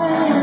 nothing